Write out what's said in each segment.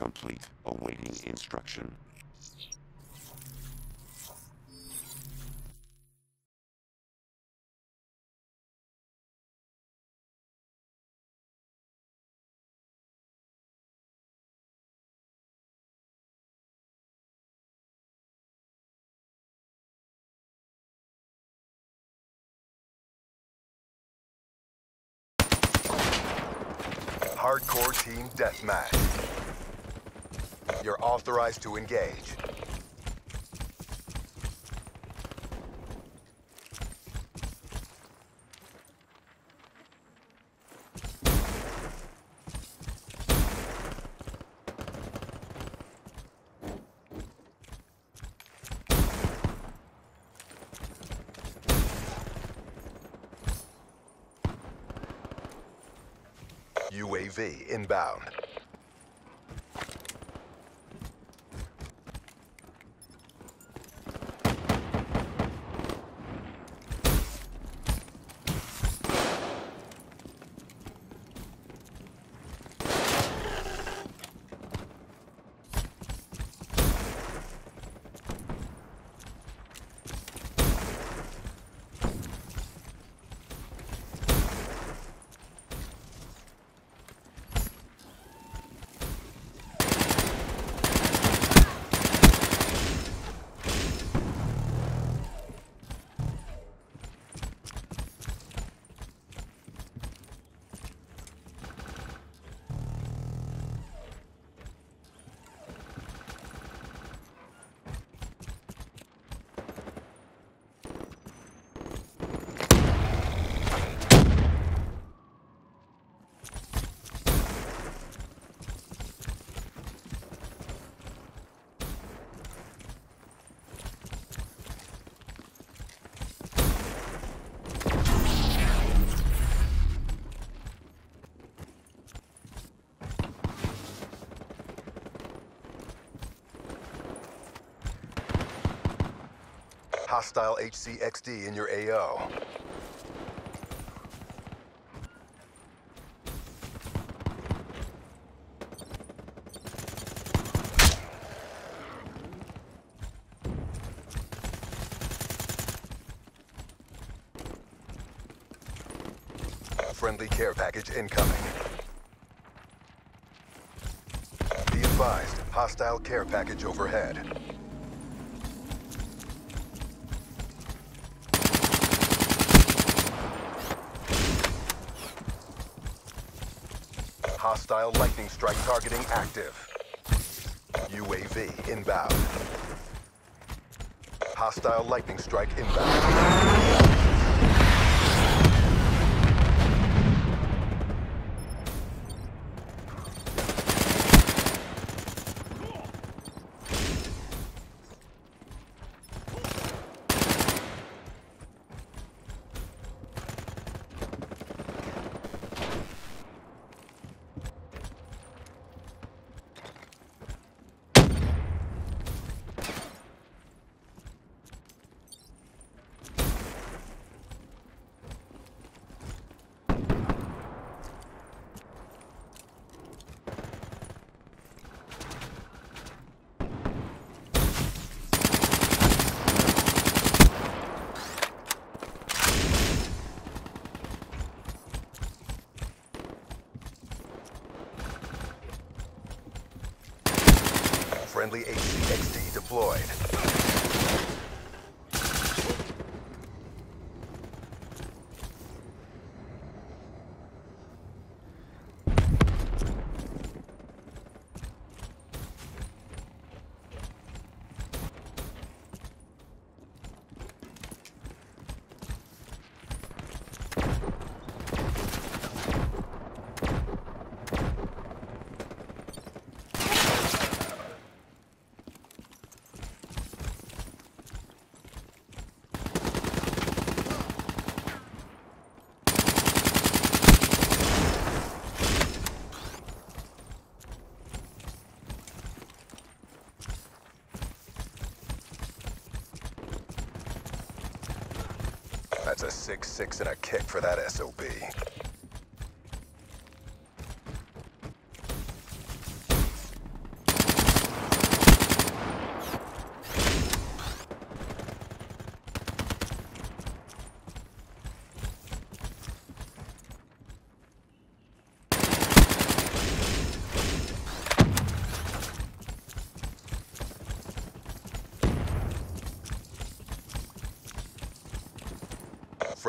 Complete. Awaiting instruction. Hardcore Team Deathmatch. You're authorized to engage. UAV inbound. Hostile HCXD in your AO. Friendly care package incoming. Be advised, hostile care package overhead. Hostile lightning strike targeting active. UAV inbound. Hostile lightning strike inbound. Friendly HCXD deployed. That's a 6-6 and a kick for that SOB.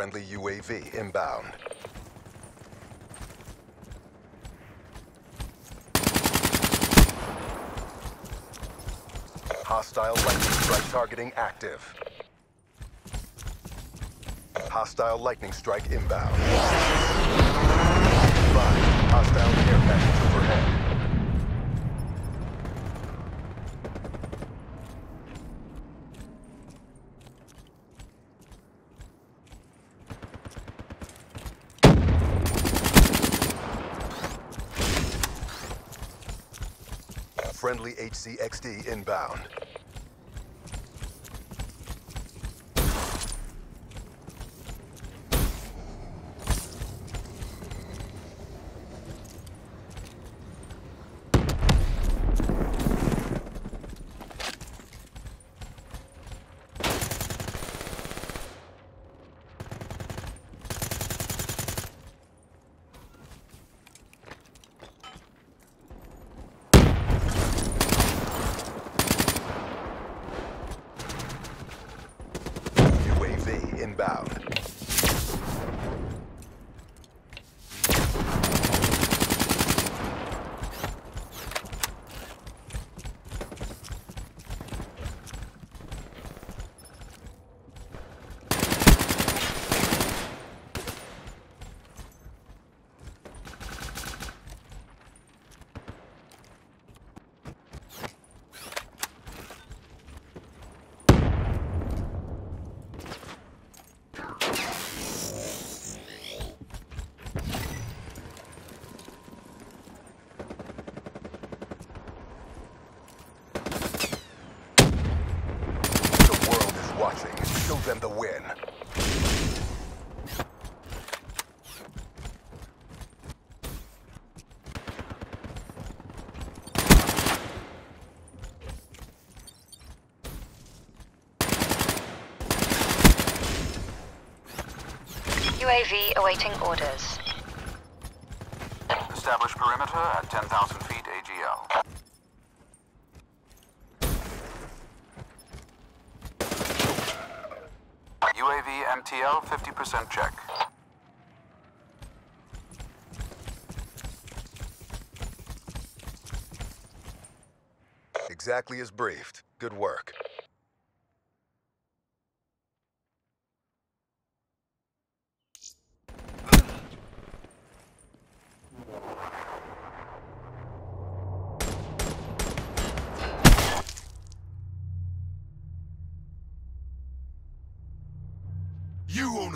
Friendly UAV inbound. Hostile lightning strike targeting active. Hostile lightning strike inbound. Five. Hostile care package overhead. Friendly HCXD inbound. UAV inbound. The world is watching. Show them the win. UAV awaiting orders. Establish perimeter at 10,000 feet AGL. UAV MTL 50% check. Exactly as briefed. Good work.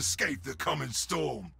Escape the coming storm.